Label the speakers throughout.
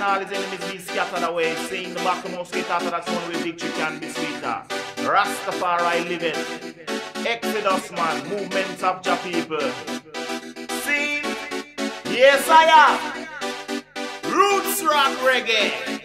Speaker 1: and all his enemies be scattered away. Saying the back of musket after that one with victory can be sweeter. Rastafari live it. Exodus man, movements of your people. See? Yes I am. Roots rock reggae.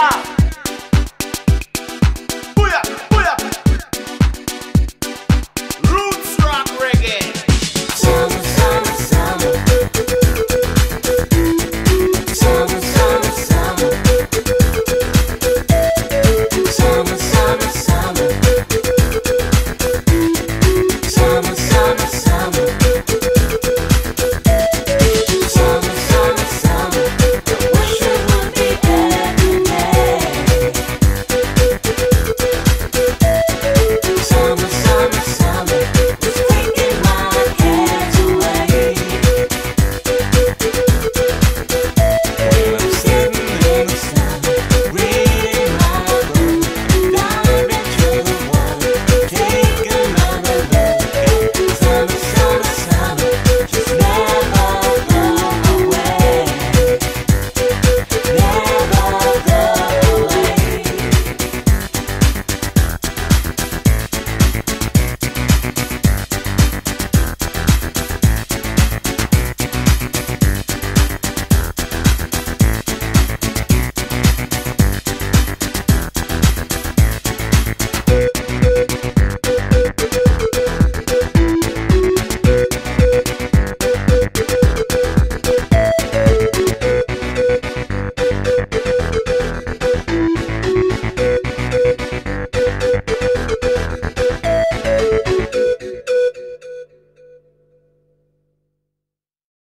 Speaker 1: Yes, I am.